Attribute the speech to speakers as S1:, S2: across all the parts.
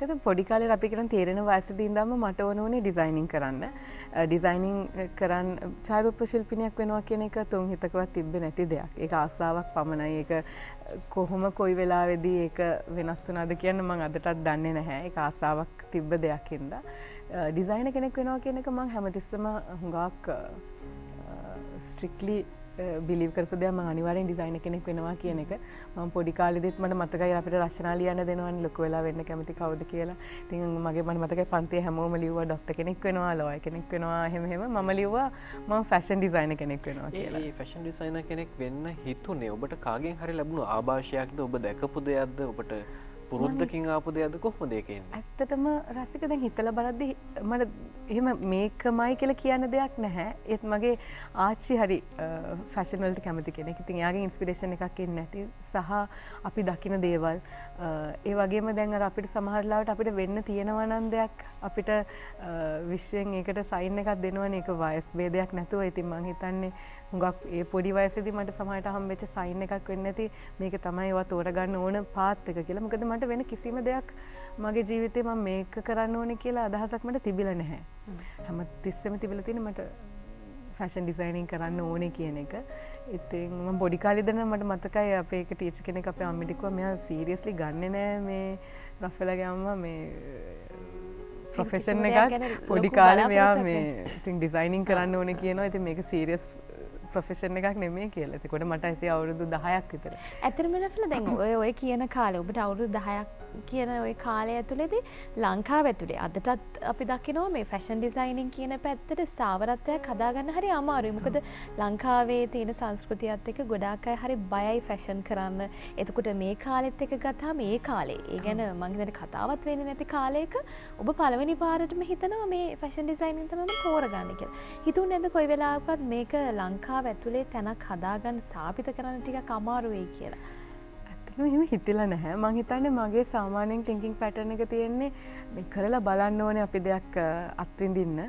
S1: කද පොඩිකාල අපි කරන තේරෙන වයසදී දම මට ඕන වනේ ඩිසයිනිං කරන්න. ඩිසයිනිං කරන්න චාරුප ශිල්පිනයක් වෙනවා කියන එක තුන් හිතකවත් තිබ්බ නැති දෙයක්. ඒ ආසාාවක් පමණයි. එක කොහොම කොයි වෙලා වෙදී ඒක වෙනස් වනාද කියන්න මං අදටත් දන්නේ නැහැ. එක ආසාාවක් තිබ්බ දෙයක්කින්ද ඩිසයින කෙනෙක් වෙනවා කියන එක මං හැමතිස්සම හුඟක් ස්ට්‍රික්ලි බිලිව කරපු දෙම අනිවාරෙන් ඩිසයින කෙනෙක් වෙනවා කියන එක. ම පොඩි කාලෙදෙත් මට මතකයි අපිට රශ්නාලියන්න දෙනවන් ලොක වෙලා වෙන්න කැමති කවද කියලා. ති මගේ මට මතක පන්තේ හැමෝම ලිව්වා ඩොක්ට කෙනෙක් වෙනවා ලොය කෙනෙක් වෙනවා හෙමහෙම ම ලිව්වා ම ෆැෂන් ඩිසයින කෙනෙක් වෙනවා කියලා.
S2: ෆැෂන් ඩිසයින කෙනෙක් වෙන්න හිතුනේ. ඔබට කාගෙන් හරි ලැබුණු ආභාෂයක්ද ඔබ දැකපු දෙයක්ද ඔබට පුරුද්දකින් ආපු දෙයක්ද කොහොම දෙකෙන්
S1: ඇත්තටම රසික දැන් හිතල බරද්දි මට එහෙම මේකමයි කියලා කියන්න දෙයක් නැහැ. ඒත් මගේ ආච්චි හරි ෆැෂනල්ට කැමති කෙනෙක්. ඉතින් යාගේ ඉන්ස්පිරේෂන් එකක් එන්න ඇති සහ අපි දකින දේවල්. ඒ වගේම දැන් අපිට සමහරලාවට අපිට වෙන්න තියෙනවනන් දෙයක් අපිට විශ්වයෙන් ඒකට සයින් එකක් දෙනවන. එක වයස් බේදයක් නැතුව. ඉතින් මං හිතන්නේ හුඟක් ඒ පොඩි වයසදි මට සමහට හම්බෙච්ච සයින් එකක් වෙන්න ඇති. මේක තමයි ඒවා තෝරගන්න ඕන පාත් එක කියලා. මොකද මට වෙන කිසිම දෙයක් මගේ ජීවිතේ මම මේක කරන්න ඕනේ කියලා අදහසක් මට තිබිලා නැහැ. හැම තිස්සෙම තිබිලා තියෙන මට ෆැෂන් ඩිසයිනින් කරන්න ඕනේ කියන එක. ඉතින් මම පොඩි කාලේ ඉඳන් මට මතකයි අපේ එක ටීචර් කෙනෙක් අපේ අම්මිට කිව්වා මෙයා සීරියස්ලි ගන්නෙ නෑ මේ රෆෙලාගේ අම්මා මේ ප්‍රොෆෙෂන් එකක් පොඩි කාලේ මෙයා මේ ඉතින් ඩිසයිනින් කරන්න ඕනේ කියනවා. ඉතින් මේක සීරියස් ප්‍රොෆෙෂන් එකක් නෙමේ කියල. තිකොට මට ඇති අවුරුදු දහයක් විතර.
S3: ඇතරමනල දැන් ඔය ඔය කියන කාලෙ ඔබට අවුරුදු දහයක් කියන ඔය කාලය ඇතුළෙද ලංකා ඇතුළේ අදටත් අපි දකිනවා මේ ෆැෂන් ඩිසයිනින් කියන පැත්තට ස්ථාවරත්වයක් හදාගන්න හරි අමාරුයි. මොකද ලංකාවේ තියෙන සංස්කෘතියත් එක ගොඩාක් අය හරි බයයි ෆැෂන් කරන්න. එතකොට මේ කාලෙත් එක ගතා මේ කාලේ. ඒ ගැන මංහිතට කතාවත් වෙන නැති කාලයක ඔබ පළවනි පාරටම හිතනවා මේ ෆැෂන් ඩිසයිනින් තමම තෝරගන්න කිය හිතුන් ඇද කොයි වෙලාපත් මේක ලංකාව ඇතුළේ තැනක් හදාගන්න සාපිත කරන්න ටික කමාරුවේ කියලා.
S1: මෙහෙම හිතිලා නැහැ. මං හිතන්නේ මගේ සාමාන්‍යයෙන් ටිංකින් පැටර්න් එක තියෙන්නේ මේ කරලා බලන්න ඕනේ අපි දෙයක් අත්විඳින්න.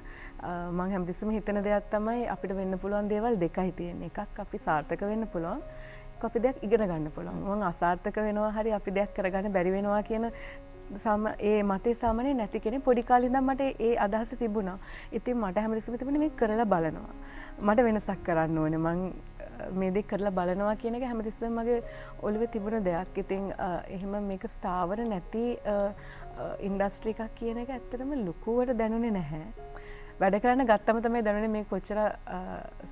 S1: මං හැමතිස්සම හිතන දෙයක් තමයි අපිට වෙන්න පුළුවන් දේවල් දෙකයි තියෙන්නේ. එකක් අපි සාර්ථක වෙන්න පුළුවන් අපි දෙයක් ඉගෙන ගන්න පුළුවන්. මං අසාර්ථක වෙනවා හරි අපි දෙයක් කරගන්න බැරි වෙනවා කියන සම ඒ මතේ සාමනය නැති කෙනෙ පොඩි කාලිදම් මට ඒ අදහස තිබුණා. ඉතින් මට හැමරිසිම තිබෙන මේ කරලා බලනවා. මට වෙනසක් කරන්න ඕන. මං මේ දෙක් කරලා බලනවා කියන එක හැමතිස්සම මගේ ඔළුව තිබුණ දෙයක්. ඉතින් එහෙම මේක ස්ථාවර නැති ඉන්ඩස්ට්‍රි එකක් කියන එක ඇත්තරම ලොකුවට දැනුනේ නැහැ. වැඩ කරන්න ගත්තම තමයි දැනුනේ මේ කොච්චර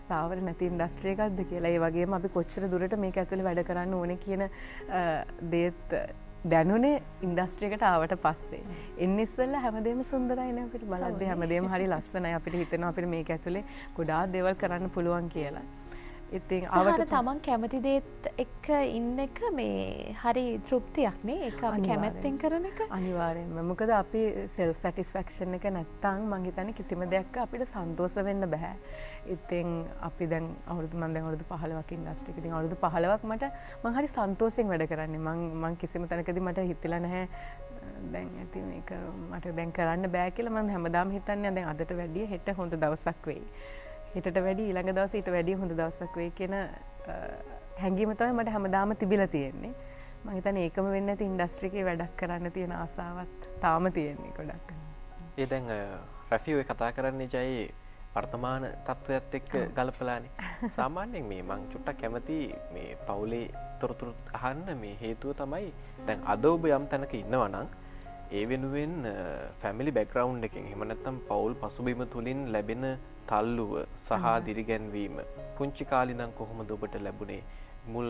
S1: ස්ථාවර නැති ඉන්ඩස්ට්‍රියකක්ද කියලා. ඒ වගේම අපි කොච්චර දුරට මේක ඇතුළේ වැඩ කරන්න ඕනේ කියන දේත් දැනුනේ ඉන්ඩස්ට්‍රියකට ආවට පස්සේ. එන්නස්සල්ල හැමදේම සුන්දරයින අපිට? බලද්ද හැමදේම හරි ලස්සනයි. අපිට හිතෙන අපිට මේක ඇතුළේ ගොඩා දෙවල් කරන්න පුළුවන් කියලා
S3: ඉතින් අවට තමන් කැමති දේත් එක්ක ඉන්න එක මේ හරි තෘප්තියක්නේ එක කැමැත්තෙන් කරන එක.
S1: අනිවාරෙන්ම මොකද අපි සෙල් සටිස්ෆක්ෂන් එක නැත්තං මංහිතන කිසිම දෙයක් අපිට සන්තෝස වෙන්න බැහැ ඉතින් අපි දැන් අවුදු මන්ද අවුදු පහලවකින් ඩස්ටික ඉතින් අවුදු පහලවක් මට මංහරි සන්තෝසිෙන් වැඩ කරන්නේ. මං මං කිසිම තැනකද මට හිතල නැහැ දැන් ඇති මේක මට දැන් කරන්න බෑ කියල මන් හැමදාම් හිතන්න. දැන් අදට වැඩිය හෙට හොඳ දවසක් වෙයි හිටට වැඩි ඊළඟ දවස ඊට වැඩිය හොඳ දවසක් වේ කියන හැඟීම තමයි මට හැමදාම තිබිල තියෙන්නේ. මහිතන ඒකම වෙන්න ඇති ඉන්ඩස්ට්‍රිකේ වැඩක් කරන්න තියෙන ආසාවත් තාම තියෙන්නේ ගොඩක්.
S2: ඒ දැන් රැෆිෝ කතා කරන්නේ ජයි වර්තමාන තත්ත්වයක්ත් එක්ක ගලපලානේ. සාමාන්‍යයෙන් මේ මං චුට්ටක් කැමති මේ පවුලේ තොරතුරුත් අහන්න මේ හේතුව තමයි දැන් අද ඔබ යම් තැනක ඉන්නවනං ඒ වෙනුවෙන් ෆැමිලි බැකරවුන්් එකින් එමනැත්තම් පවුල් පසුබිම තුළින් ලැබෙන තල්ලුව සහ දිරිගැන්වීම පුංචි කාලිනං කොහොමද ඔබට ලැබුණේ? මුල්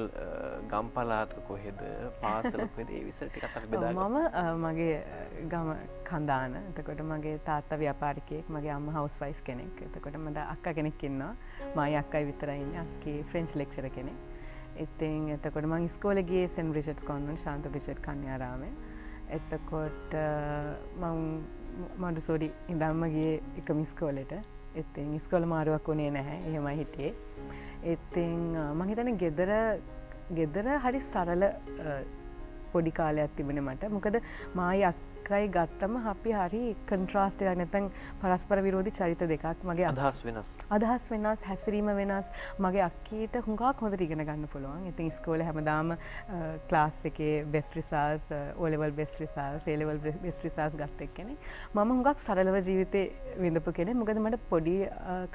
S2: ගම්පලාත කොහෙද? පාසලකද ඒ විසට කතක් බෙදා
S1: මම මගේ ගම කන්දාන එතකොට මගේ තාත්ත ව්‍යාපාරිකයෙක් මගේ අම්ම හවස් වයි් කෙනෙක්. එතකොට මට අක්ක කෙනෙක්කින්නවා මයි අක්කයි විතරයින්න අක්කේ ෆ්‍රෙන්ච් ලෙක්ෂර කෙනෙක්. ඉතින් එතකොට මං ස්කෝලගේ සෙන් රිෂට් කොන්වන් ශාන්ත ිෂට් කන්යාරාමේ එතකොට මට සොඩි ඉදම්මගේ එක මිස්කෝලට එතින් ඉස්කොල මාරුවක් වුණේ නැහැ එහෙමයි හිටියේ. එතින් මහිතන ගෙදර ගෙදර හරි සරල පොඩි කාලයක් තිබෙන මට. මොකද මායි අක්ක දෙකයි ගත්තම අපි හරි කන්ට්‍රාස්ටයක් නැතැන් පරස්පර විරෝධි චරිත දෙකක් මගේ
S2: අදහස් වෙනස්.
S1: අදහස් වෙනස් හැසිරීම වෙනස් මගේ අක්කීට හුඟක් හොඳ ඉගෙන ගන්න පුළුවන්. ඉතින් ස්කෝල හැමදාම ක්ලාස් එකේ බෙස් රිසාස් ඕලෙවල් බෙස් රිසාල් සේලවල් බෙස් රිසාස් ගත්තෙක් කෙනෙ මම හුඟක් සරලව ජීවිතය විඳපු කෙනෙ මොකද මට පොඩි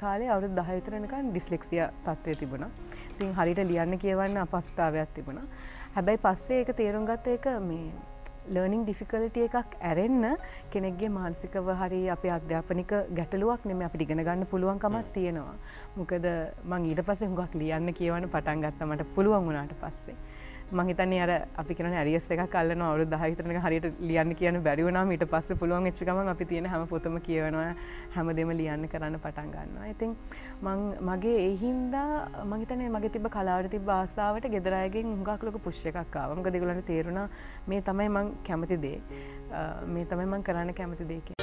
S1: කාලේ අවුදු දහයතරනකන් ඩිස්ලෙක්සිය තත්ත්වය තිබුණා. තින් හරිට ලියන්න කියවන්න අපස්ථාවයක් තිබුණා. හැබැයි පස්සේ ඒක තේරුම් ගත්ත එක මේ ලර්නිින් ඩිෆිකල්ටිය එකක් ඇරෙන්න කෙනෙක්ගේ මානසිකව හරි අප අධ්‍යාපනික ගැටලුවක් නෙම අපි ඉගෙන ගන්න පුළුවන්කමත් තියෙනවා මොකද මං ඊට පස්සේ හුඟක් ලියන්න කියවන පටන් ගත්තමට පුළුවන් වුණාට පස්සේ. මහිතන්නේ අර අපි කියන ඇරියස් එක කල්ලන අවුරු දහිතරන හරියට ලියන්න කියන බැරිවුණම ඊට පස්ස පුළුවන් එච්චකම අපි තියෙන හැම පොතම කියවනවා හැම දෙම ලියන්න කරන්න පටන් ගන්නවා. ඉතින් මගේ ඒහින්දා මහිතනේ මගේ තිබ කලාවට තිබ ආසාාවට ගෙදරයගෙන් හුඟක් ලොක පුෂ්ෂ එකක් ආවම ගදගලන්න තේරුණ මේ තමයි මං කැමති දේ. මේ තමයි මං කරන්න කැමති දේ කිය